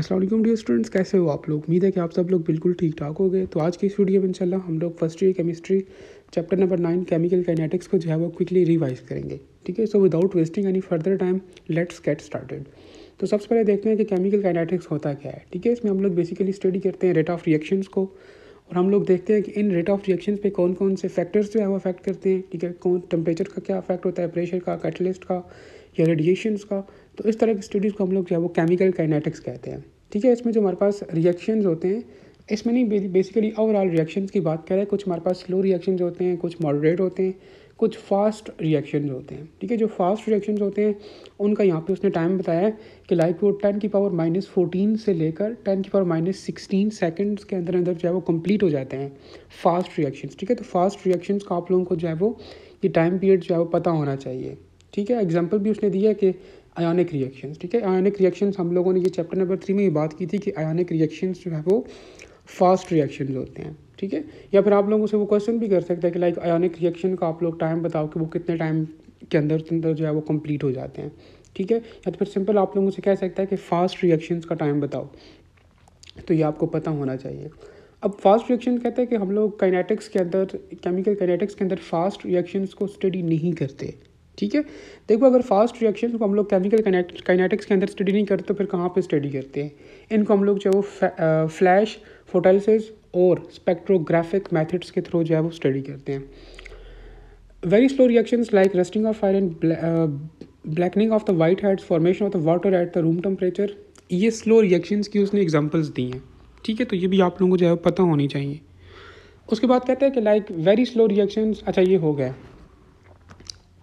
Aslam dear students, कैसे हो आप लोग? उम्मीद है कि आप सब लोग बिल्कुल ठीक ठाक हो गए। तो आज की इस वीडियो में इंशाल्लाह हम लोग first year chemistry chapter number nine chemical kinetics को जो है वो क्विकली रिवाइज करेंगे। ठीक है? So without wasting any further time let's get started तो सबसे पहले देखते हैं कि केमिकल काइनेटिक्स होता क्या है। ठीक है? इसमें हम लोग बेसिकली स्टडी करते हैं रेट ऑफ़ रिएक्शंस को, और हम लोग देखते हैं कि इन रेट ऑफ़ रिएक्शंस पे कौन कौन से फैक्टर्स जो है वो अफेक्ट करते हैं। ठीक है? कौन टेम्परेचर का क्या अफेक्ट होता है प्रेशर का कैटलिस्ट का या रेडिएशंस का तो इस तरह की स्टडीज़ को हम लोग जो है वो केमिकल काइनेटिक्स कहते हैं। ठीक है, इसमें जो हमारे पास रिएक्शंस होते हैं, इसमें नहीं बेसिकली ओवरऑल रिएक्शंस की बात करें, कुछ हमारे पास स्लो रिएक्शंस होते हैं, कुछ मॉडरेट होते हैं, कुछ फास्ट रिएक्शन होते हैं। ठीक है, जो फास्ट रिएक्शन होते हैं, उनका यहाँ पे उसने टाइम बताया है कि लाइक वो टेन की पावर माइनस फोर्टीन से लेकर टेन की पावर माइनस सिक्सटीन सेकेंड्स के अंदर अंदर जो है वो कंप्लीट हो जाते हैं फास्ट रिएक्शंस ठीक है तो फास्ट रिएक्शंस का आप लोगों को जो है वो, ये टाइम पीरियड जो है वो पता होना चाहिए। ठीक है एग्ज़ाम्पल भी उसने दिया कि आयोनिक रिएक्शंस ठीक है? आयोनिक रिएक्शंस हम लोगों ने ये चैप्टर नंबर थ्री में ये बात की थी कि आयोनिक रिएक्शंस जो है वो फास्ट रिएक्शंस होते हैं, ठीक है? या फिर आप लोगों से वो क्वेश्चन भी कर सकते हैं कि लाइक आयोनिक रिएक्शन का आप लोग टाइम बताओ कि वो कितने टाइम के अंदर अंदर जो है वो कंप्लीट हो जाते हैं, ठीक है? या तो फिर सिंपल आप लोगों से कह सकता है कि फास्ट रिएक्शंस का टाइम बताओ तो ये आपको पता होना चाहिए। अब फास्ट रिएक्शन कहते हैं कि हम लोग काइनेटिक्स के अंदर केमिकल काइनेटिक्स के अंदर फास्ट रिएक्शंस को स्टडी नहीं करते। ठीक है? देखो, अगर फास्ट रिएक्शन को हम लोग केमिकल काइनेटिक्स के अंदर स्टडी नहीं करते तो फिर कहाँ पे स्टडी करते हैं? इनको हम लोग जो वो फ्लैश फोटोलिसिस और स्पेक्ट्रोग्राफिक मेथड्स के थ्रू जो है वो स्टडी करते हैं। Very slow reactions like rusting of iron blackening of the white heads formation of the water at the room temperature ये स्लो रिएक्शंस की उसने एग्जांपल्स दी हैं। ठीक है? तो ये भी आप लोगों को जो है पता होनी चाहिए। उसके बाद कहते हैं कि लाइक वेरी स्लो रिएक्शंस अच्छा ये हो गया।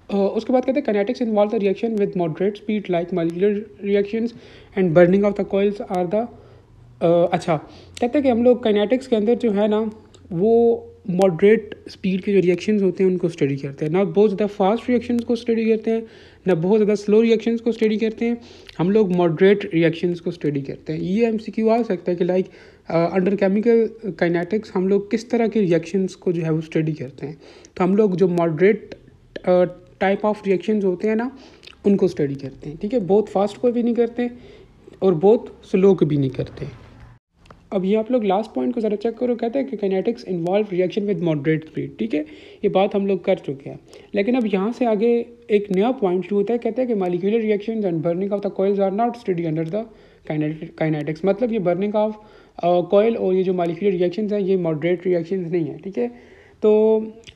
उसके बाद कहते हैं kinetics involve the reaction with moderate speed like molecular reactions and burning of the coils are the अच्छा कहते हैं कि हम लोग काइनेटिक्स के अंदर जो है ना, वो मॉडरेट स्पीड के जो रिएक्शंस होते हैं, उनको स्टडी करते हैं। ना बहुत ज़्यादा फास्ट रिएक्शंस को स्टडी करते हैं, ना बहुत ज़्यादा स्लो रिएक्शंस को स्टडी करते हैं, हम लोग मॉडरेट रिएक्शंस को स्टडी करते हैं। ये एम सी क्यू आ सकता है कि लाइक अंडर केमिकल काइनेटिक्स हम लोग किस तरह के रिएक्शंस को जो है वो स्टडी करते हैं। तो हम लोग जो मॉडरेट टाइप ऑफ़ रिएक्शंस होते हैं ना, उनको स्टडी करते हैं, ठीक है? बहुत फास्ट को भी नहीं करते और बहुत स्लो को भी नहीं करते। अब ये आप लोग लास्ट पॉइंट को ज़रा चेक करो, कहते हैं कि kinetics involve reaction with moderate speed ठीक है? ये बात हम लोग कर चुके हैं। लेकिन अब यहाँ से आगे एक नया पॉइंट शुरू होता है, कहते हैं कि molecular reaction and burning of the coils are not study under the kinetics मतलब ये बर्निंग ऑफ़ कोयल और ये जो मालिकुलर रिएक्शन हैं, ये मॉडरेट रिएक्शन नहीं है, ठीक है? तो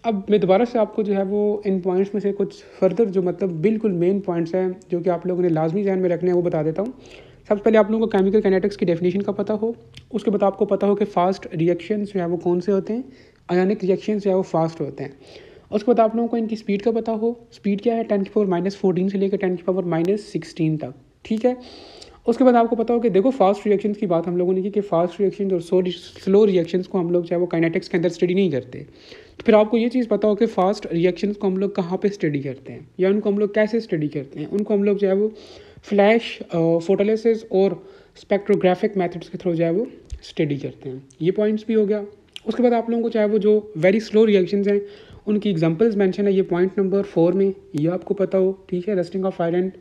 अब मैं दोबारा से आपको जो है वो इन पॉइंट्स में से कुछ फर्दर जो मतलब बिल्कुल मेन पॉइंट्स हैं, जो कि आप लोगों ने लाजमी जहन में रखने हैं, वो बता देता हूँ। सबसे पहले आप लोगों को केमिकल कैनेटिक्स की डेफिनेशन का पता हो। उसके बाद आपको पता हो कि फास्ट रिएक्शन जो है वो कौन से होते हैं? आयोनिक रिएक्शन जो है वो फास्ट होते हैं। उसके बाद आप लोगों को इनकी स्पीड का पता हो। स्पीड क्या है? टेन की पावर माइनस फोर्टीन से लेकर टेन की पावर माइनस सिक्सटीन तक। ठीक है? उसके बाद आपको पता हो कि देखो फास्ट रिएक्शंस की बात हम लोगों ने की कि फास्ट रिएक्शन और स्लो रिएक्शंस को हम लोग चाहे वो काइनेटिक्स के अंदर स्टडी नहीं करते। तो फिर आपको ये चीज़ पता हो कि फास्ट रिएक्शंस को हम लोग कहाँ पे स्टडी करते हैं? या उनको हम लोग कैसे स्टडी करते हैं? उनको हम लोग जो है वो फ्लैश फोटोलिसिस और स्पेक्ट्रोग्राफिक मेथड्स के थ्रू जो है वो स्टडी करते हैं। ये पॉइंट्स भी हो गया। उसके बाद आप लोगों को चाहे वो जो वेरी स्लो रिएक्शंस हैं, उनकी एग्जांपल्स मेंशन है। ये पॉइंट नंबर फोर में। ये आपको पता हो, ठीक है? Rusting of iron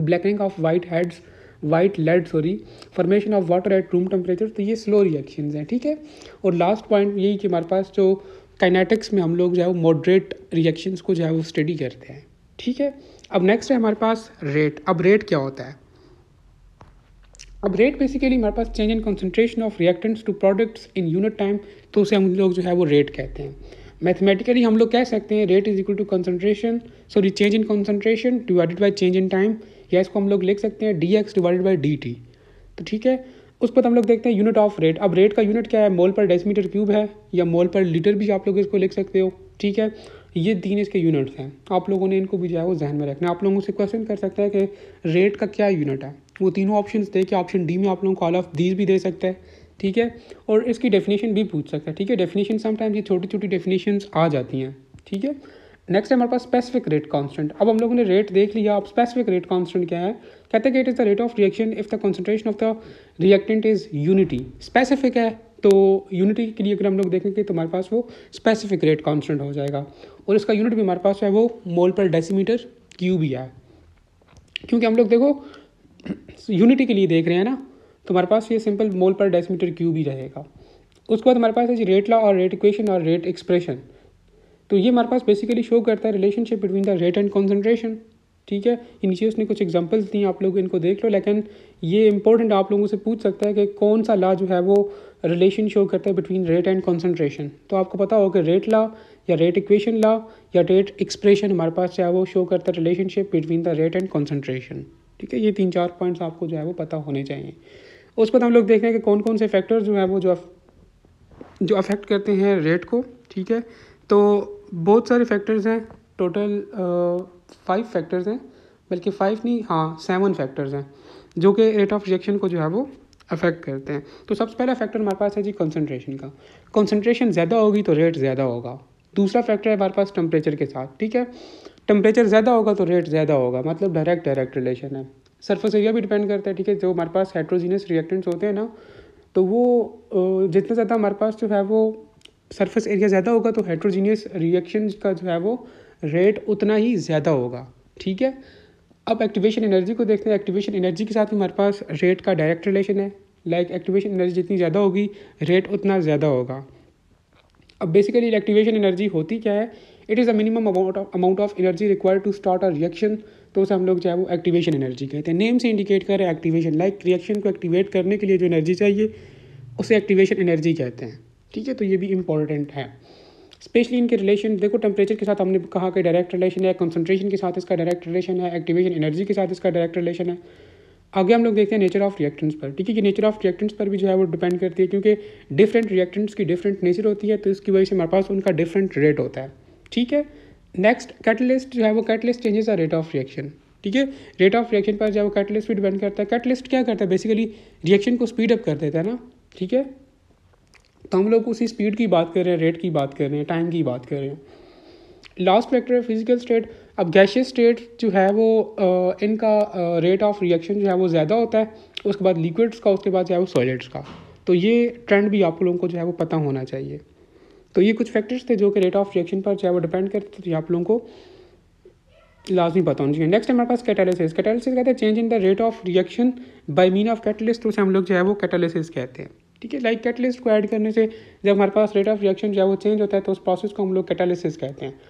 blackening of white heads white lead sorry formation of water at room temperature तो ये स्लो रिएक्शन हैं, ठीक है? और लास्ट पॉइंट यही कि हमारे पास जो काइनेटिक्स में हम लोग जो है वो मॉडरेट रिएक्शंस को जो है वो स्टडी करते हैं, ठीक है? अब नेक्स्ट है हमारे पास रेट अब रेट क्या होता है? अब रेट बेसिकली हमारे पास change in concentration of reactants to products in unit time तो उसे हम लोग जो है वो रेट कहते हैं। मैथमेटिकली हम लोग कह सकते हैं rate is equal to concentration sorry change in concentration divided by change in time या इसको हम लोग लिख सकते हैं d x divided by d t तो ठीक है? उस पर हम लोग देखते हैं यूनिट ऑफ़ रेट अब रेट का यूनिट क्या है? मोल पर डेसीमीटर क्यूब है या मोल पर लीटर भी आप लोग इसको लिख सकते हो। ठीक है? ये तीन इसके यूनिट्स हैं। आप लोगों ने इनको भी जो है वो जहन में रखना है। आप लोगों से क्वेश्चन कर सकते हैं कि रेट का क्या यूनिट है? वो तीनों ऑप्शन दे के ऑप्शन डी में आप लोगों को ऑल ऑफ़ दीज भी दे सकते हैं। ठीक है? और इसकी डेफिनेशन भी पूछ सकता है, ठीक है? डेफिनेशन समटाइम्स ये छोटी छोटी डेफिनेशन आ जाती हैं, ठीक है? नेक्स्ट है हमारे पास स्पेसिफिक रेट कांस्टेंट अब हम लोगों ने रेट देख लिया, अब स्पेसिफिक रेट कांस्टेंट क्या है? कहते हैं कि it is the rate of reaction if the concentration of the reactant is unity specific है तो यूनिटी के लिए अगर हम लोग देखेंगे तो हमारे पास वो स्पेसिफिक रेट कांस्टेंट हो जाएगा। और इसका यूनिट भी हमारे पास है, वो मोल पर डेसीमीटर क्यू भी है। क्योंकि हम लोग देखो यूनिटी के लिए देख रहे हैं ना तो हमारे पास ये सिंपल मोल पर डेसीमीटर क्यूब ही रहेगा। उसके बाद हमारे पास है जी रेट लॉ और रेट इक्वेशन और रेट एक्सप्रेशन तो ये हमारे पास बेसिकली शो करता है relationship between the rate and concentration ठीक है? नीचे उसने कुछ एग्जांपल्स दी, आप लोग इनको देख लो, लेकिन ये इंपॉर्टेंट आप लोगों से पूछ सकता है कि कौन सा लॉ जो है वो रिलेशन शो करता है बिटवीन रेट एंड कॉन्सेंट्रेशन तो आपको पता होगा रेट लॉ या रेट इक्वेशन लॉ या रेट एक्सप्रेशन हमारे पास जो है वो शो करता है relationship between the rate and concentration ठीक है? ये तीन चार पॉइंट्स आपको जो है वो पता होने चाहिए। उस पर हम लोग देख रहे हैं कि कौन कौन से फैक्टर्स जो हैं वो जो जो अफेक्ट करते हैं रेट को, ठीक है? तो बहुत सारे फैक्टर्स हैं टोटल फाइव फैक्टर्स हैं, बल्कि फाइव नहीं हाँ सेवन फैक्टर्स हैं, जो कि रेट ऑफ़ रिएक्शन को जो है वो अफेक्ट करते हैं। तो सबसे पहला फैक्टर हमारे पास है जी कंसंट्रेशन का। कंसंट्रेशन ज़्यादा होगी तो रेट ज़्यादा होगा। दूसरा फैक्टर है हमारे पास टेम्परेचर के साथ, ठीक है? टेम्परेचर ज़्यादा होगा तो रेट ज़्यादा होगा मतलब डायरेक्ट डायरेक्ट रिलेशन है। सरफेस एरिया भी डिपेंड करता है, ठीक है? जो हमारे पास हाइड्रोजीनियस रिएक्टेंट्स होते हैं ना तो वो जितना ज़्यादा हमारे पास जो है वो सरफेस एरिया ज़्यादा होगा तो हाइड्रोजीनियस रिएक्शन का जो है वो रेट उतना ही ज़्यादा होगा, ठीक है? अब एक्टिवेशन एनर्जी को देखते हैं। एक्टिवेशन एनर्जी के साथ हमारे पास रेट का डायरेक्ट रिलेशन है। लाइक एक्टिवेशन एनर्जी जितनी ज़्यादा होगी रेट उतना ज़्यादा होगा। अब बेसिकली एक्टिवेशन एनर्जी होती क्या है? It is a minimum amount of amount of energy required to start a reaction तो उसे हम लोग जो है वो एक्टिवेशन एनर्जी कहते हैं। नेम से इंडिकेट कर एक्टिवेशन लाइक रिएक्शन को एक्टिवेट करने के लिए जो एनर्जी चाहिए, उसे एक्टिवेशन एनर्जी कहते हैं। ठीक है तो ये भी इंपॉर्टेंट है। स्पेशली इनके रिलेशन देखो टेम्परेचर के साथ हमने कहा कि डायरेक्ट रिलेशन है कंसंट्रेशन के साथ इसका डायरेक्ट रिलेशन है एक्टिवेशन एनर्जी के साथ इसका डायरेक्ट रिलेशन है। आगे हम लोग देखते हैं नेचर ऑफ़ रिएक्टेंट्स पर। ठीक है कि नेचर ऑफ़ रिएक्टेंट्स पर भी जो है वो डिपेंड करती है, क्योंकि डिफरेंट रिएक्टेंट्स की डिफरेंट नेचर होती है तो इसकी वजह से हमारे पास उनका डिफरेंट रेट होता है। ठीक है? नेक्स्ट कैटलिस्ट जो है वो catalyst changes a rate of reaction ठीक है? रेट ऑफ़ रिएक्शन पर जो है वो कैटलिस्ट भी डिपेंड करता है कैटलिस्ट क्या करता है? बेसिकली रिएक्शन को स्पीड अप कर देता है ना? ठीक है? तो हम लोग उसी स्पीड की बात कर रहे हैं रेट की बात कर रहे हैं टाइम की बात कर रहे हैं। लास्ट फैक्टर है फ़िज़िकल स्टेट अब गैशियस स्टेट जो है वो आ, इनका रेट ऑफ़ रिएक्शन जो है वो ज़्यादा होता है उसके बाद लिक्विड्स का उसके बाद जो है वो सॉलिड्स का। तो ये ट्रेंड भी आप लोगों को जो है वो पता होना चाहिए। तो ये कुछ फैक्टर्स थे जो कि रेट ऑफ़ रिएक्शन पर चाहे वो डिपेंड करते थे आप लोगों को लाजमी पता होना चाहिए नेक्स्ट हमारे पास कैटालिसिस कैटालिसिस कहते हैं change in the rate of reaction by mean of catalyst तो उसे हम लोग जो है वो कैटालिसिस कहते हैं। ठीक है लाइक कैटलिस्ट को ऐड करने से जब हमारे पास रेट ऑफ़ रिएक्शन जो है वो चेंज होता है तो उस प्रोसेस को हम लोग कैटालिसिस कहते हैं।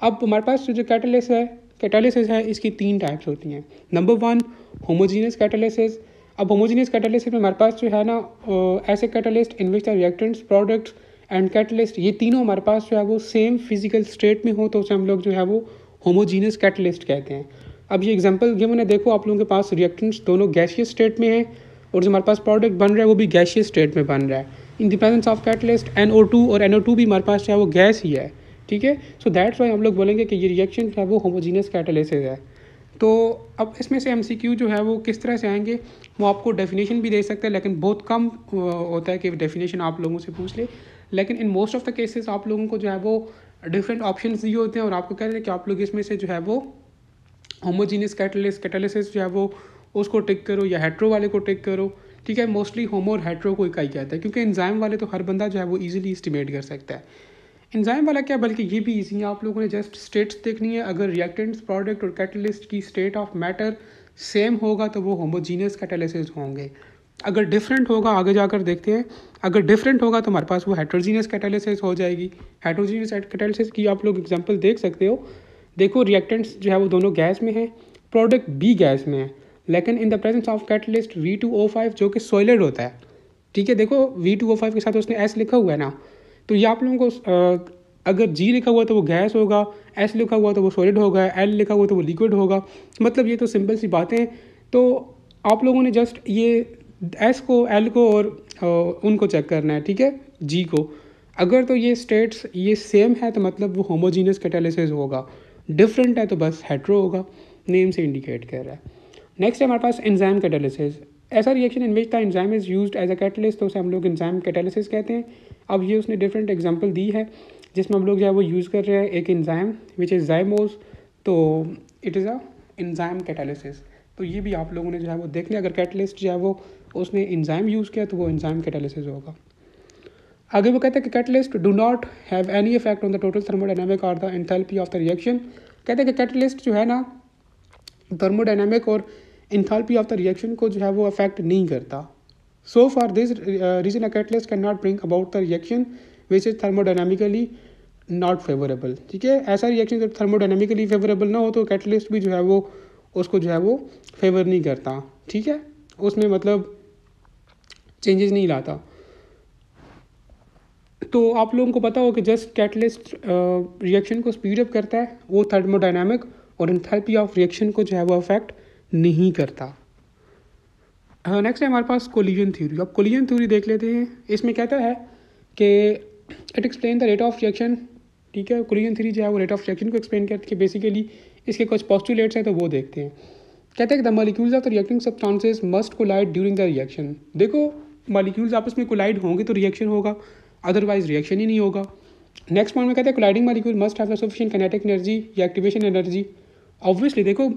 अब हमारे पास जो कैटालिस है कैटालिसिस है, इसकी तीन टाइप्स होती हैं। नंबर वन होमोजीनियस कैटालिसिस अब होमोजीनियस कैटालिसिस में हमारे पास जो है ना ऐसे catalyst in which the reactants products and catalyst ये तीनों हमारे पास जो है वो सेम फ़िज़िकल स्टेट में हो तो उसे हम लोग जो है वो होमोजीनियस कैटलिस्ट कहते हैं। अब ये एग्जांपल गिवन मैंने देखो, आप लोगों के पास रिएक्टेंट्स दोनों गैशियस स्टेट में हैं, और जो हमारे पास प्रोडक्ट बन रहा है, वो भी गैसियस स्टेट में बन रहा है। In the presence of catalyst N O two और एन ओ टू भी हमारे पास जो है वो गैस ही है, ठीक है? सो दैट्स वाई हम लोग बोलेंगे कि ये रिएक्शन जो है वो होमोजीनियस कैटलिसिस है। तो अब इसमें से एम सी क्यू जो है वो किस तरह से आएँगे, वो आपको डेफिनेशन भी दे सकते हैं, लेकिन बहुत कम होता है कि डेफिनेशन आप लोगों से पूछ ले। लेकिन in most of the cases आप लोगों को जो है वो डिफरेंट ऑप्शन दिए होते हैं और आपको कह रहे हैं कि आप लोग इसमें से जो है वो होमोजीनियस कैटलिस कैटलिसिस जो है वो उसको टिक करो या हेट्रो वाले को टिक करो। ठीक है मोस्टली होमो और हेट्रो को इकाई कहता है, क्योंकि इंजाइम वाले तो हर बंदा जो है वो ईजिली इस्टीमेट कर सकता है। इंजाइम वाला क्या, बल्कि ये भी ईजी है, आप लोगों ने जस्ट स्टेट्स देखनी है। अगर रिएक्टेंट्स प्रोडक्ट और कैटलिस्ट की स्टेट ऑफ़ मैटर सेम होगा तो वो होमोजीनियस कैटलिसिस होंगे। अगर डिफरेंट होगा, आगे जाकर देखते हैं। अगर डिफरेंट होगा तो हमारे पास वो हेट्रोजीनियस कैटालिसिस हो जाएगी। हेट्रोजीनियस कैटालिसिस की आप लोग एग्जांपल देख सकते हो। देखो रिएक्टेंट्स जो है, वो दोनों गैस में है। प्रोडक्ट बी गैस में है। लेकिन in the presence of catalyst V two O five जो कि सोइलड होता है। ठीक है, देखो वी टू ओ फाइव के साथ उसने एस लिखा हुआ है ना। तो ये आप लोगों को अगर जी लिखा हुआ तो वो गैस होगा। एस लिखा हुआ तो वो सॉलिड होगा। एल लिखा हुआ तो वो लिक्विड होगा। मतलब ये तो सिंपल सी बातें तो आप लोगों ने जस्ट ये एस को एल को और उनको चेक करना है, ठीक है? जी को। अगर तो ये स्टेट्स ये सेम है तो मतलब वो होमोजीनियस कैटालिसिस होगा। डिफरेंट है तो बस हेट्रो होगा। नेम से इंडिकेट कर रहा है। नेक्स्ट है हमारे पास एंजाइम कैटालिसिस ऐसा reaction in which the enzyme is use as a catalyst तो उसे हम लोग एंजाइम कैटालिसिस कहते हैं। अब ये उसने डिफरेंट एग्ज़ाम्पल दी है, जिसमें हम लोग जो है वो यूज़ कर रहे हैं एक एंजाइम विच इज़ जाइमोज तो it is a enzyme catalysis तो ये भी आप लोगों ने जो है वो देख लिया। अगर कैटलिस्ट जो है वो उसने इंजाइम यूज़ किया तो वो इंजाइम कैटालिसिस होगा। आगे वो कहते हैं कि catalyst do not have any effect on the total thermodynamic और the enthalpy of the reaction कहते हैं कि कैटलिस्ट जो है ना थर्मोडाइनमिक और इंथाल्पी ऑफ़ द रिएक्शन को जो है वो अफेक्ट नहीं करता। So for this reason a catalyst can not bring about the reaction which is thermodynamically not favourable ठीक है? ऐसा रिएक्शन जब थर्मोडाइनमिकली फेवरेबल ना हो तो कैटलिस्ट भी जो है वो, उसको जो है वो फेवर नहीं करता। ठीक है? उसमें मतलब चेंजेस नहीं लाता। तो आप लोगों को पता हो कि जस्ट कैटलिस्ट रिएक्शन को स्पीड अप करता है, वो थर्मोडाइनमिक और इंथैल्पी ऑफ़ रिएक्शन को जो है वो अफेक्ट नहीं करता। नेक्स्ट है हमारे पास कोलिजन थ्योरी अब कोलिजन थ्योरी देख लेते हैं। इसमें कहता है कि it explain the rate of reaction ठीक है? कोलिजन थ्योरी जो है वो रेट ऑफ़ रिएक्शन को एक्सप्लेन करती है बेसिकली इसके कुछ पॉस्टुलेट्स हैं तो वो देखते हैं। कहते हैं कि the molecules of the reacting substances must collide during the reaction देखो मालिक्यूल्स आपस में कोलाइड होंगे तो रिएक्शन होगा अदरवाइज़ रिएक्शन ही नहीं होगा। नेक्स्ट पॉइंट में कहते हैं colliding molecule must have sufficient kinetic energy या एक्टिवेशन एनर्जी ऑब्वियसली देखो,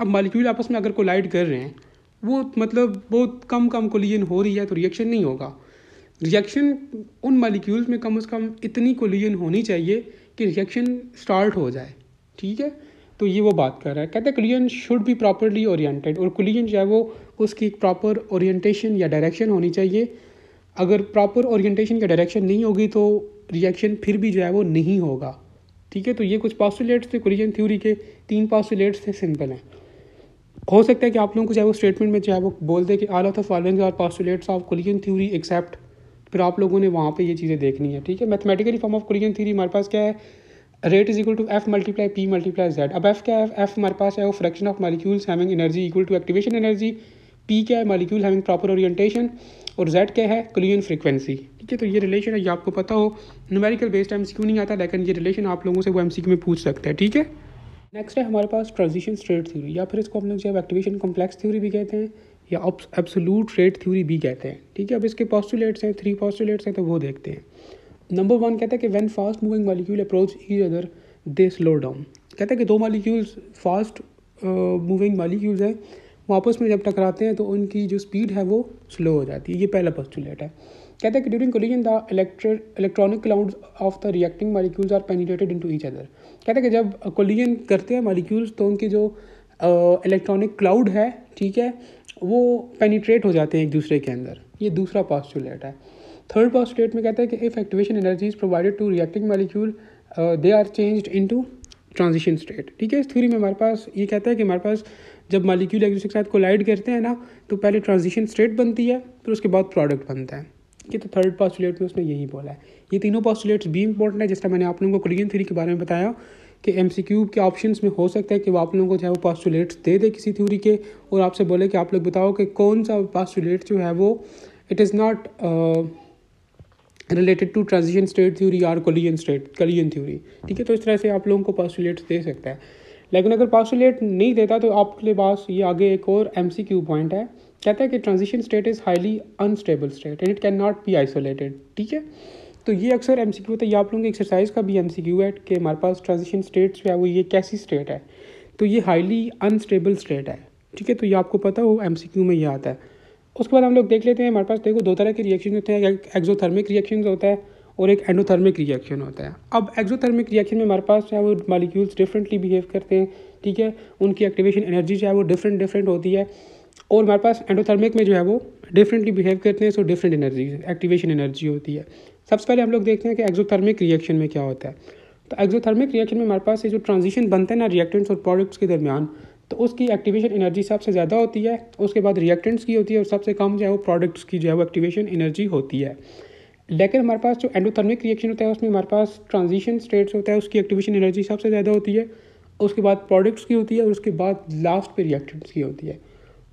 अब मालिक्यूल आपस में अगर कोलाइड कर रहे हैं, वो मतलब बहुत कम कम कोलिजन हो रही है तो रिएक्शन नहीं होगा। रिएक्शन उन मालिक्यूल्स में कम से कम इतनी कोलिजन होनी चाहिए कि रिएक्शन स्टार्ट हो जाए। ठीक है? तो ये वो बात कर रहा है। कहते हैं collision should be properly oriented और कुलियन जो है वो, उसकी एक प्रॉपर ओरिएंटेशन या डायरेक्शन होनी चाहिए। अगर प्रॉपर ओरिएंटेशन या डायरेक्शन नहीं होगी तो रिएक्शन फिर भी जो है वो नहीं होगा। ठीक है? तो ये कुछ पॉस्टुलेट्स थे कोलिजन थ्योरी के। तीन पॉस्टुलेट्स थे सिंपल हैं। हो सकता है कि आप लोगों को चाहे वो स्टेटमेंट में चाहे वो बोल दे कि all of the following are postulates of collision theory except फिर आप लोगों ने वहाँ पे ये चीज़ें देखनी है। ठीक है? Mathematically form of collision theory हमारे पास क्या है? Rate is equal to F multiply P multiply Z अब एफ़ क्या है? एफ़ हमारे पास है, वो fraction of molecules having energy equal to activation energy P क्या है? मालिक्यूल हैविंग प्रॉपर ओरिएंटेशन और जेड क्या है? कोलिजन फ्रीक्वेंसी ठीक है तो ये रिलेशन है, ये आपको पता हो। न्यूमेरिकल बेस्ड एम नहीं आता, लेकिन ये रिलेशन आप लोगों से वो एमसीक्यू में पूछ सकते हैं, ठीक है? नेक्स्ट है हमारे पास ट्रांजिशन स्टेट थ्योरी या फिर इसको हम लोग जो एक्टिवेशन कॉम्प्लेक्स थ्योरी भी कहते हैं, या एब्सोलूट रेट थ्योरी भी कहते हैं। ठीक है, अब इसके पॉस्टुलेट्स हैं थ्री पॉस्टुलेट्स हैं तो वो देखते हैं। नंबर वन कहता है कि when fast moving molecule approach each other they slow down कहता है कि दो मालिक्यूल्स फास्ट मूविंग मॉलिक्यूल्स हैं, वो आपस में जब टकराते हैं तो उनकी जो स्पीड है वो स्लो हो जाती है। ये पहला पॉस्टुलेट है। कहते हैं कि during collision the electronic clouds of the reacting molecules are penetrated into each other कहते हैं कि जब कोलिजन करते हैं मालिक्यूल्स तो उनके जो इलेक्ट्रॉनिक क्लाउड है, ठीक है, वो पेनिट्रेट हो जाते हैं एक दूसरे के अंदर। ये दूसरा पॉस्टुलेट है। थर्ड पॉस्टुलेट में कहता है कि if activation energy is provided to reacting molecule they are changed into transition state ठीक है? इस थ्योरी में हमारे पास ये कहता है कि हमारे पास जब मालिक्यूल एक दूसरे के साथ कोलाइड करते हैं ना तो पहले ट्रांजिशन स्टेट बनती है, फिर उसके बाद प्रोडक्ट बनता है। ठीक है? तो थर्ड पॉस्टुलेट में उसने यही बोला है। ये तीनों पॉस्टुलेट्स भी इंपॉर्टेंट है, जिस मैंने आप लोगों को कोलिजन थ्योरी के बारे में बताया कि एम सी क्यूब के ऑप्शन में हो सकता है कि वो आप लोगों को जो है वो पॉस्टुलेट्स दे दे किसी थ्योरी के, और आपसे बोले कि आप लोग बताओ कि कौन सा पॉस्टुलेट जो है वो it is not related to transition state theory और कोलिजन स्टेट कलियन थ्योरी ठीक है तो इस तरह से आप लोगों को पॉस्टुलेट्स दे सकता है। लेकिन अगर पॉस्टुलेट नहीं देता तो आपके पास ये आगे एक और एम सी क्यू पॉइंट है। कहता है कि transition state is highly unstable state and it can not be isolated ठीक है? तो ये अक्सर एम सी क्यू होता है। ये आप लोगों की एक्सरसाइज का भी एम सी क्यू है कि हमारे पास ट्रांजिशन स्टेट्स जो है, वो ये कैसी स्टेट है? तो ये हाईली अनस्टेबल स्टेट है। ठीक है तो ये आपको पता हो एम सी क्यू में ये आता है। उसके बाद हम लोग देख लेते हैं, हमारे पास देखो दो तरह के रिएक्शन होते हैं एक्जोथर्मिक रिएक्शन होता है और एक एंडोथर्मिक रिएक्शन होता है। अब एक्जोथर्मिक रिएक्शन में हमारे पास जो है वो मालिक्यूल्स डिफरेंटली बिहेव करते हैं, ठीक है? उनकी एक्टिवेशन एनर्जी जो है वो डिफरेंट डिफरेंट होती है और हमारे पास एंडोथर्मिक में जो है वो डिफरेंटली बिहेव करते हैं so different energy activation energy होती है। सबसे पहले हम लोग देखते हैं कि एक्जोथर्मिक रिएक्शन में क्या होता है। तो एक्जोथर्मिक रिएक्शन में हमारे पास ये जो ट्रांजिशन बनते हैं ना रिएक्टेंट्स और प्रोडक्ट्स के दरमियान तो उसकी एक्टिवेशन एनर्जी सबसे ज़्यादा होती है, उसके बाद रिएक्टेंट्स की होती है और सबसे कम जो है वो प्रोडक्ट्स की जो है वो एक्टिवेशन एनर्जी होती है। लेकिन हमारे पास जो एंडोथर्मिक रिएक्शन होता है, उसमें हमारे पास ट्रांजिशन स्टेट्स होता है, उसकी एक्टिवेशन एनर्जी सबसे ज़्यादा होती है, उसके बाद प्रोडक्ट्स की होती है और उसके बाद लास्ट पे रिएक्टेंट्स की होती है।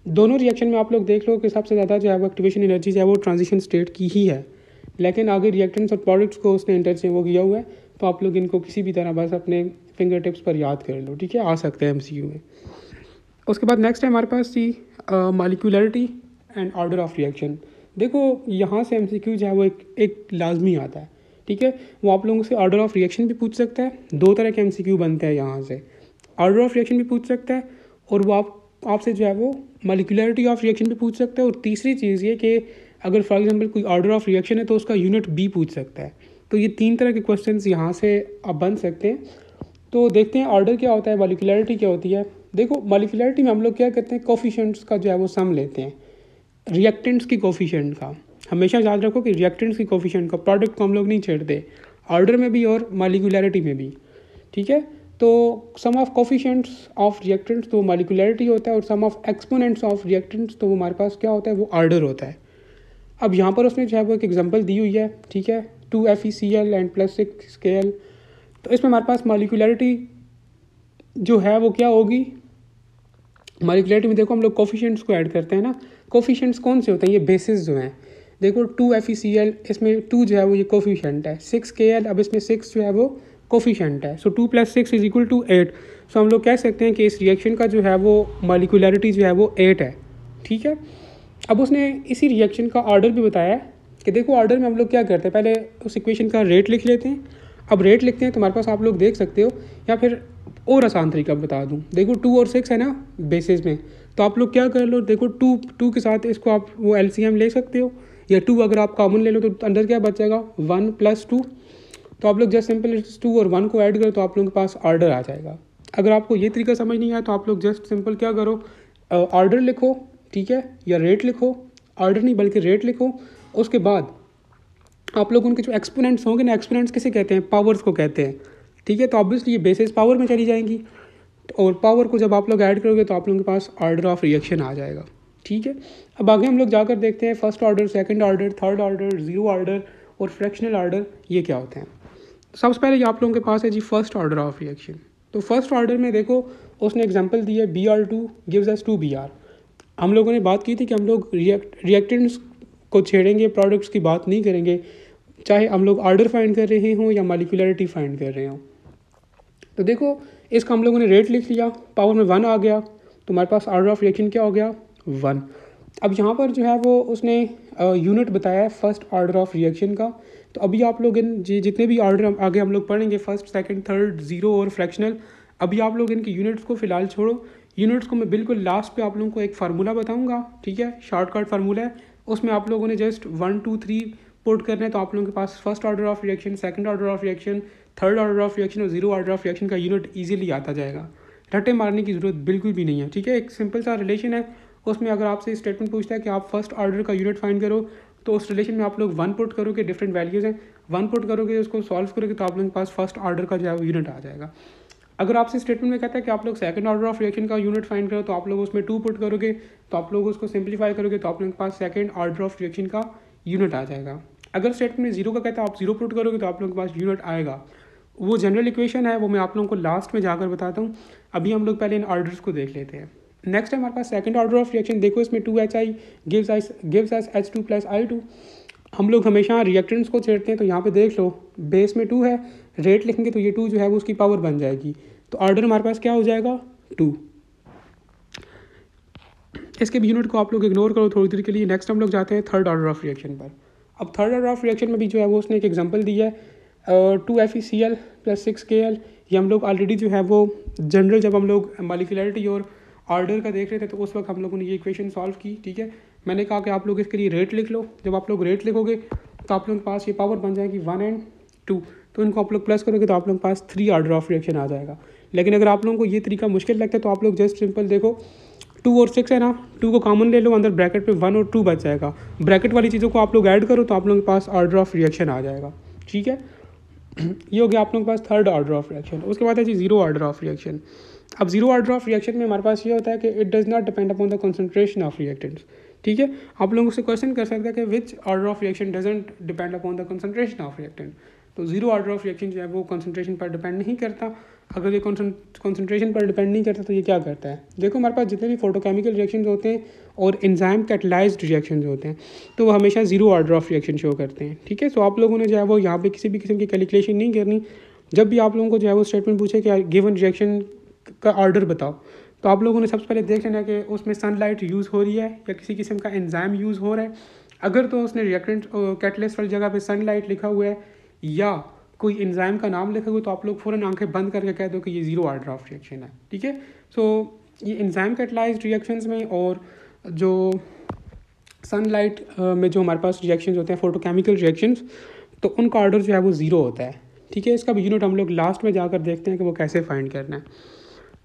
दोनों रिएक्शन में आप लोग देख लो कि सबसे ज़्यादा जो है वो एक्टिवेशन एनर्जी जो है वो ट्रांजिशन स्टेट की ही है। लेकिन आगे रिएक्टेंट्स और प्रोडक्ट्स को उसने इंटर वो किया हुआ है तो आप लोग इनको किसी भी तरह बस अपने फिंगर टिप्स पर याद कर लो, ठीक है? आ सकते हैं एम में। उसके बाद नेक्स्ट है हमारे पास थी molecularity and order of reaction देखो, यहाँ से एम सी क्यू जो है वो एक एक लाजमी आता है, ठीक है? वो आप लोगों से ऑर्डर ऑफ़ रिएक्शन भी पूछ सकता है, दो तरह के एम सी क्यू बनते हैं यहाँ से। ऑर्डर ऑफ़ रिएक्शन भी पूछ सकता है, और वो आप, आपसे जो है वो मालिकुलरिटी ऑफ़ रिएक्शन भी पूछ सकता है, और तीसरी चीज़ ये कि अगर फॉर एग्जांपल कोई ऑर्डर ऑफ़ रिएक्शन है तो उसका यूनिट बी पूछ सकता है। तो ये तीन तरह के क्वेश्चन यहाँ से आप बन सकते हैं। तो देखते हैं ऑर्डर क्या होता है मालिकुलरिटी क्या होती है। देखो मालिकुलरिटी में हम लोग क्या करते हैं? कोफिशेंट्स का जो है वो सम लेते हैं। रिएक्टेंट्स की कोफिशेंट का। हमेशा याद रखो कि रिएक्टेंट्स की कोफिशेंट का प्रोडक्ट को हम लोग नहीं छेड़ते। ऑर्डर में भी और मालिकुलरिटी में भी। ठीक है? तो sum of coefficients of reactants तो मालिकुलरिटी होता है और sum of exponents of reactants तो हमारे पास क्या होता है? वो ऑर्डर होता है। अब यहाँ पर उसने जो है वो एक एग्ज़ाम्पल दी हुई है। ठीक है? Two F E C L and plus six K L तो इसमें हमारे पास मालिकुलरिटी जो है वो क्या होगी? मालिकुलरिटी में देखो हम लोग कोफिशेंट्स को ऐड करते हैं ना। कोफिशेंट्स कौन से होते हैं? ये बेसिस जो हैं। देखो two F E C L इसमें टू जो है वो ये कोफिशेंट है। सिक्स के एल अब इसमें सिक्स जो है वो कोफिशेंट है। So two plus six is equal to eight so हम लोग कह सकते हैं कि इस रिएक्शन का जो है वो मालिकुलरिटी जो है वो एट है। ठीक है? अब उसने इसी रिएक्शन का ऑर्डर भी बताया कि देखो ऑर्डर में हम लोग क्या करते हैं? पहले उस इक्वेशन का रेट लिख लेते हैं। अब रेट लिखते हैं, तुम्हारे पास आप लोग देख सकते हो। या फिर और आसान तरीका बता दूँ। देखो टू और सिक्स है ना बेसिस में। तो आप लोग क्या कर लो, देखो टू टू के साथ इसको आप वो एलसीएम ले सकते हो, या टू अगर आप कॉमन ले लो तो अंदर क्या बचेगा वन प्लस टू तो आप लोग जस्ट सिंपल टू और वन को ऐड करो तो आप लोगों के पास ऑर्डर आ जाएगा। अगर आपको ये तरीका समझ नहीं आया तो आप लोग जस्ट सिंपल क्या करो ऑर्डर लिखो, ठीक है, या रेट लिखो। ऑर्डर नहीं, बल्कि रेट लिखो। उसके बाद, आप लोग उनके जो एक्सपोनेंट्स होंगे ना एक्सपोनेंट्स किसे कहते हैं? पावर्स को कहते हैं। ठीक है तो ऑब्वियसली ये बेसिस पावर में चली जाएँगी। और पावर को जब आप लोग ऐड करोगे तो आप लोगों के पास ऑर्डर ऑफ़ रिएक्शन आ जाएगा। ठीक है? अब आगे हम लोग जाकर देखते हैं first order second order third order zero order और फ्रैक्शनल ऑर्डर ये क्या होते हैं। सबसे पहले ये आप लोगों के पास है जी फ़र्स्ट ऑर्डर ऑफ़ रिएक्शन तो फ़र्स्ट ऑर्डर में देखो, उसने एग्ज़ाम्पल दी है B R two gives S two B R हम लोगों ने बात की थी कि हम लोग रिएक्ट रिएक्टेंट्स को छेड़ेंगे प्रोडक्ट्स की बात नहीं करेंगे। चाहे हम लोग ऑर्डर फाइंड कर रहे हों या मालिकुलरिटी फाइंड कर रहे हों। तो देखो, इसका हम लोगों ने रेट लिख लिया पावर में वन आ गया तो हमारे पास ऑर्डर ऑफ़ रिएक्शन क्या हो गया? वन अब यहाँ पर जो है वो उसने यूनिट बताया है फ़र्स्ट ऑर्डर ऑफ़ रिएक्शन का। तो अभी आप लोग इन जितने भी ऑर्डर आगे हम लोग पढ़ेंगे फ़र्स्ट सेकंड थर्ड ज़ीरो और फ्रैक्शनल अभी आप लोग इनके यूनिट्स को फ़िलहाल छोड़ो। यूनिट्स को मैं बिल्कुल लास्ट पे आप लोगों को एक फार्मूला बताऊँगा, ठीक है? शॉर्टकट फार्मूला है। उसमें आप लोगों ने just one two three put करना है तो आप लोगों के पास first order of reaction second order of reaction third order of reaction और ज़ीरो ऑर्डर ऑफ़ रिएक्शन का यूनिट ईजिली आता जाएगा। रटे मारने की ज़रूरत बिल्कुल भी नहीं है, ठीक है? एक सिंपल सा रिलेशन है। उसमें अगर आपसे स्टेटमेंट पूछता है कि आप फ़र्स्ट ऑर्डर का यूनिट फाइंड करो तो उस रिलेशन में आप लोग वन पुट करोगे डिफरेंट वैल्यूज़ हैं। वन पुट करोगे, उसको सॉल्व करोगे तो आप लोगों के पास फ़र्स्ट ऑर्डर का जो है यूनिट आ जाएगा। अगर आपसे स्टेटमेंट में कहता है कि आप लोग सेकंड ऑर्डर ऑफ़ रिएक्शन का यूनिट फाइंड करो तो आप लोग उसमें टू पुट करोगे तो आप लोग उसको सिंप्लीफाई करोगे तो आप लोगों के पास सेकंड ऑर्डर ऑफ़ रिएक्शन का यूनिट आ जाएगा। अगर स्टेटमेंट में ज़ीरो का कहता है आप ज़ीरो पुट करोगे तो आप लोगों के पास यूनिट आएगा। वो जनरल इक्वेशन है, वो मैं आप लोगों को लास्ट में जाकर बताता हूँ। अभी हम लोग पहले इन ऑर्डर्स को देख लेते हैं। नेक्स्ट है हमारे पास सेकंड ऑर्डर ऑफ़ रिएक्शन देखो इसमें two H I gives I gives S H two plus I two हम लोग हमेशा रिएक्टेंट्स को छेड़ते हैं तो यहाँ पे देख लो बेस में टू है रेट लिखेंगे तो ये टू जो है वो उसकी पावर बन जाएगी। तो ऑर्डर हमारे पास क्या हो जाएगा? टू इसके भी यूनिट को आप लोग इग्नोर करो थोड़ी देर के लिए। नेक्स्ट हम लोग जाते हैं थर्ड ऑर्डर ऑफ़ रिएक्शन पर। अब थर्ड ऑर्डर ऑफ़ रिएक्शन में भी जो है वो उसने एक एग्ज़ाम्पल दिया है। Two F E C L plus six K L ये हम लोग ऑलरेडी जो है वो जनरल जब हम लोग मालिकुलरिटी और ऑर्डर का देख रहे थे तो उस वक्त हम लोगों ने ये इक्वेशन सॉल्व की, ठीक है? मैंने कहा कि आप लोग इसके लिए रेट लिख लो। जब आप लोग रेट लिखोगे तो आप लोगों के पास ये पावर बन जाएगी वन एंड टू तो इनको आप लोग प्लस करोगे तो आप लोगों के पास थ्री ऑर्डर ऑफ़ रिएक्शन आ जाएगा। लेकिन अगर आप लोगों को ये तरीका मुश्किल लगता है तो आप लोग जस्ट सिंपल देखो टू और सिक्स है ना टू को कॉमन ले लो, अंदर ब्रैकेट पे वन और टू बच जाएगा। ब्रैकेट वाली चीज़ों को आप लोग ऐड करो तो आप लोगों के पास ऑर्डर ऑफ़ रिएक्शन आ जाएगा। ठीक है? ये हो गया आप लोगों के पास थर्ड ऑर्डर ऑफ़ रिएक्शन उसके बाद है जी ज़ीरो ऑर्डर ऑफ़ रिएक्शन अब ज़ीरो ऑर्डर ऑफ़ रिएक्शन में हमारे पास ये होता है कि it does not depend upon the concentration of reactants ठीक है? आप लोगों से क्वेश्चन कर सकते हैं कि which order of reaction doesn't depend upon the concentration of reactant तो ज़ीरो ऑर्डर ऑफ़ रिएक्शन जो है वो कॉन्सेंट्रेशन पर डिपेंड नहीं करता. अगर ये कॉन्सेंट्रेशन पर डिपेंड नहीं करता तो ये क्या करता है? देखो हमारे पास जितने भी फोटोकेमिकल रिएक्शन होते हैं और इंजाइम कैटलाइज रिएक्शन होते हैं तो वो हमेशा zero order of reaction show करते हैं, ठीक है? सो आप लोगों ने जो है वो यहाँ पे किसी भी किस्म की कैलकुलेशन नहीं करनी। जब भी आप लोगों को जो है वो स्टेटमेंट पूछे कि गिवन रिएक्शन का ऑर्डर बताओ तो आप लोगों ने सबसे पहले देख लेना कि उसमें सनलाइट यूज़ हो रही है या किसी किस्म का एंजाइम यूज़ हो रहा है। अगर तो उसने रिएक्टेंट कैटलिस्ट वाली जगह पे सनलाइट लिखा हुआ है या कोई एंजाइम का नाम लिखा हुआ है तो आप लोग फ़ौरन आँखें बंद करके कह दो कि ये ज़ीरो ऑर्डर ऑफ़ रिएक्शन है, ठीक है? सो ये एंजाइम कैटलाइज रिएक्शंस में और जो सनलाइट में जो हमारे पास रिएक्शन होते हैं फोटोकेमिकल रिएक्शंस तो उनका ऑर्डर जो है वो ज़ीरो होता है। ठीक है, इसका भी यूनिट हम लोग लास्ट में जाकर देखते हैं कि वो कैसे फाइंड करना है।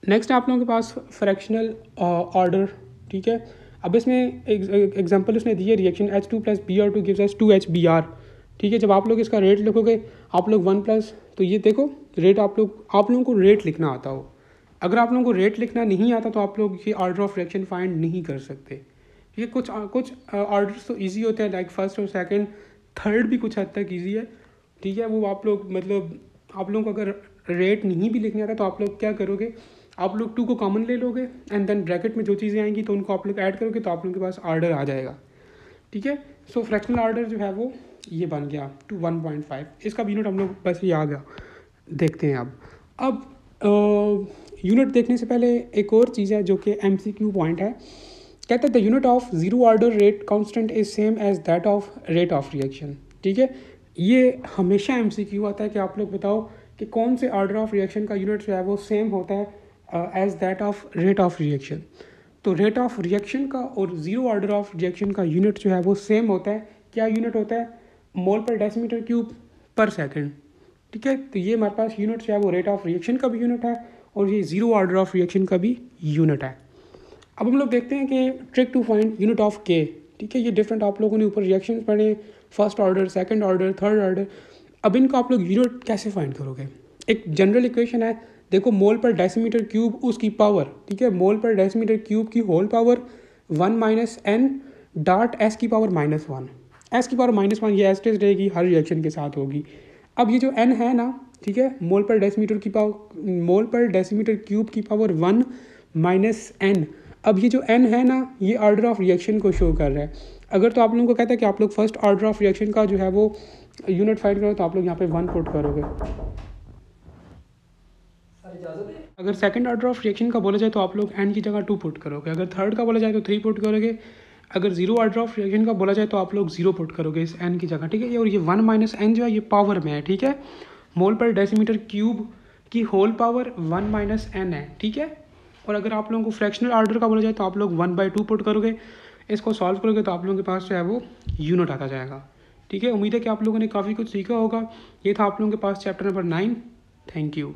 नेक्स्ट आप लोगों के पास फ्रैक्शनल ऑर्डर ठीक है? अब इसमें एग्ज़ाम्पल उसने दी है reaction H two plus B R two gives S two H B R ठीक है, जब आप लोग इसका रेट लिखोगे, आप लोग वन प्लस तो ये देखो रेट आप लोग, आप लोगों को रेट लिखना आता हो। अगर आप लोगों को रेट लिखना नहीं आता तो आप लोग ये ऑर्डर ऑफ़ रिएक्शन फाइंड नहीं कर सकते। है कुछ कुछ ऑर्डर्स तो ईजी होते हैं लाइक फ़र्स्ट और सेकंड थर्ड भी कुछ हद तक ईजी है। ठीक है, वो आप लोग मतलब आप लोगों को अगर रेट नहीं भी लिखने आता तो आप लोग क्या करोगे? आप लोग टू को कॉमन ले लोगे एंड देन ब्रैकेट में जो चीज़ें आएँगी तो उनको आप लोग ऐड करोगे तो आप लोगों के पास ऑर्डर आ जाएगा। ठीक है? सो फ्रैक्शनल ऑर्डर जो है वो ये बन गया टू वन पॉइंट फाइव इसका यूनिट हम लोग बस ये आ गया। देखते हैं अब। अब यूनिट देखने से पहले एक और चीज़ है जो कि एम सी क्यू पॉइंट है। कहते हैं the unit of zero order rate constant is same as that of rate of reaction ठीक है? ये हमेशा एम सी क्यू आता है कि आप लोग बताओ कि कौन से ऑर्डर ऑफ़ रिएक्शन का यूनिट जो है वो सेम होता है as that of rate of reaction तो रेट ऑफ़ रिएक्शन का और ज़ीरो ऑर्डर ऑफ़ रिएक्शन का यूनिट जो है वो सेम होता है। क्या यूनिट होता है? मोल पर डेसीमीटर क्यूब पर सेकंड ठीक है? तो ये हमारे पास यूनिट जो है वो रेट ऑफ़ रिएक्शन का भी यूनिट है और ये ज़ीरो ऑर्डर ऑफ़ रिएक्शन का भी यूनिट है। अब हम लोग देखते हैं कि trick to find unit of K ठीक है, ये डिफरेंट आप लोगों ने ऊपर रिएक्शन पढ़े first order second order third order अब इनको आप लोग यूनिट कैसे फाइंड करोगे? एक जनरल इक्वेशन है, देखो मोल पर डेसीमीटर क्यूब उसकी पावर ठीक है मोल पर डेसीमीटर क्यूब की whole power one minus N dart S की पावर माइनस वन एस की पावर माइनस वन ये एस एस्टेज रहेगी, हर रिएक्शन के साथ होगी। अब ये जो एन है ना ठीक है? मोल पर डेसीमीटर की पावर मोल पर डेसीमीटर क्यूब की पावर वन माइनस एन। अब ये जो एन है ना ये ऑर्डर ऑफ़ रिएक्शन को शो कर रहा है। अगर तो आप लोगों को कहता है कि आप लोग फ़र्स्ट ऑर्डर ऑफ़ रिएक्शन का जो है वो यूनिट फाइंड करो तो आप लोग यहाँ पे वन पुट करोगे। अगर सेकंड ऑर्डर ऑफ़ रिएक्शन का बोला जाए तो आप लोग एन की जगह टू पुट करोगे। अगर थर्ड का बोला जाए तो थ्री पुट करोगे। अगर ज़ीरो ऑर्डर ऑफ़ रिएक्शन का बोला जाए तो आप लोग ज़ीरो पुट करोगे इस एन की जगह ठीक है? और ये वन माइनस एन जो है ये पावर में है ठीक है? मोल पर डेसीमीटर क्यूब की whole power one minus N है, ठीक है? और अगर आप लोगों को फ्रैक्शनल ऑर्डर का बोला जाए तो आप लोग वन बाई टू पुट करोगे। इसको सॉल्व करोगे तो आप लोगों के पास जो है वो यूनिट आता जाएगा, ठीक है? उम्मीद है कि आप लोगों ने काफ़ी कुछ सीखा होगा। ये था आप लोगों के पास chapter number nine. Thank you.